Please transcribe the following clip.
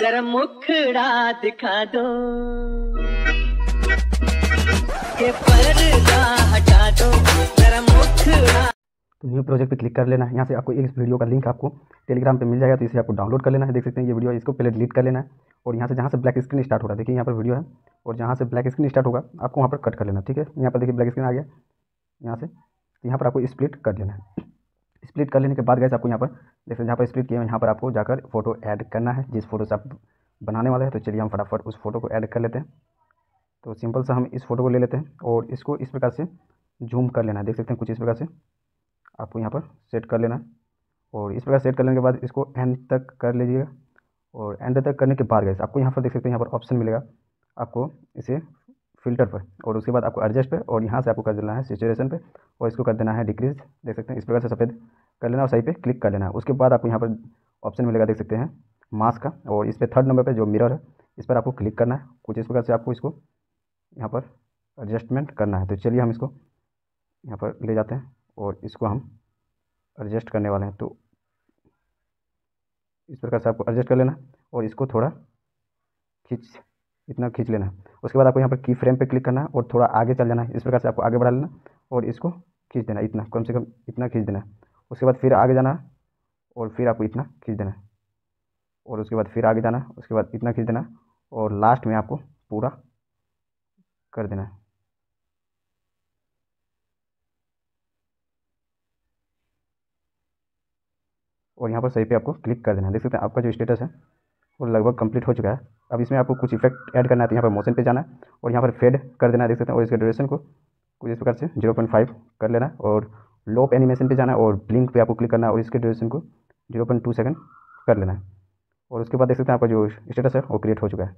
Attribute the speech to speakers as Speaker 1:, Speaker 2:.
Speaker 1: जरा मुखड़ा दिखा दो। ये पर्दा हटा दो। जरा मुखड़ा।
Speaker 2: तो न्यू प्रोजेक्ट पे क्लिक कर लेना है। यहाँ से आपको इस वीडियो का लिंक आपको टेलीग्राम पे मिल जाएगा तो इसे आपको डाउनलोड कर लेना है। देख सकते हैं ये वीडियो इसको पहले डिलीट कर लेना है। और यहाँ से जहाँ से ब्लैक स्क्रीन स्टार्ट हो रहा है, देखिए यहाँ पर वीडियो है। और जहाँ से ब्लैक स्क्रीन स्टार्ट होगा, आपको वहाँ पर कट कर लेना ठीक है? यहाँ पर देखिए ब्लैक स्क्रीन आ गया। यहाँ से तो यहाँ पर आपको स्प्लिट कर लेना है। स्प्लिट कर लेने के बाद गैस आपको यहाँ पर जैसे जहाँ पर स्प्लिट किया यहाँ पर आपको जाकर फ़ोटो ऐड करना है। जिस फ़ोटो से आप बनाने वाले हैं तो चलिए हम फटाफट उस फ़ोटो को ऐड कर लेते हैं। तो सिंपल सा हम इस फ़ोटो को ले लेते हैं और इसको इस प्रकार से जूम कर लेना है। देख सकते हैं कुछ इस प्रकार से आपको यहाँ पर सेट कर लेना है। और इस प्रकार सेट करने के बाद इसको एंड तक कर लीजिएगा। और एंड तक करने के बाद गैस आपको यहाँ पर देख सकते हैं यहाँ पर ऑप्शन मिलेगा आपको इसे फ़िल्टर पर। और उसके बाद आपको एडजस्ट पे और यहाँ से आपको कर देना है सिचुएशन पे और इसको कर देना है डिक्रीज देख सकते हैं इस प्रकार से सफ़ेद कर लेना और सही पे क्लिक कर लेना। उसके बाद आपको यहाँ पर ऑप्शन मिलेगा, देख सकते हैं, मास्क का। और इस पर थर्ड नंबर पर जो मिरर है, इस पर आपको क्लिक करना है। कुछ इस प्रकार से आपको इसको यहाँ पर एडजस्टमेंट करना है। तो चलिए हम इसको यहाँ पर ले जाते हैं और इसको हम एडजस्ट करने वाले हैं। तो इस प्रकार से आपको एडजस्ट कर लेना और इसको थोड़ा खींच, इतना खींच लेना। उसके बाद आपको यहाँ पर की फ्रेम पे क्लिक करना है और थोड़ा आगे चल जाना है। इस प्रकार से आपको आगे बढ़ा लेना और इसको खींच देना, इतना, कम से कम इतना खींच देना। उसके बाद फिर आगे जाना और फिर आपको इतना खींच देना है और उसके बाद फिर आगे जाना है उसके बाद इतना खींच देना और लास्ट में आपको पूरा कर देना। है और यहाँ पर सही पे आपको क्लिक कर देना। है देख सकते हैं, आपका जो स्टेटस है, वो लगभग कंप्लीट हो चुका है। अब इसमें आपको कुछ इफ़ेक्ट ऐड करना है तो यहाँ पर मोशन पे जाना है और यहाँ पर फेड कर देना। है देख सकते हैं, और इसके ड्यूरेशन को कुछ इस प्रकार से ज़ीरो पॉइंट फाइव कर लेना है और लोप एनिमेशन पे जाना है और ब्लिंक पे आपको क्लिक करना है और इसके ड्यूरेशन को ज़ीरो पॉइंट टू सेकेंड कर लेना है। और उसके बाद देख सकते हैं आपका जो स्टेटस है वो क्रिएट हो चुका है।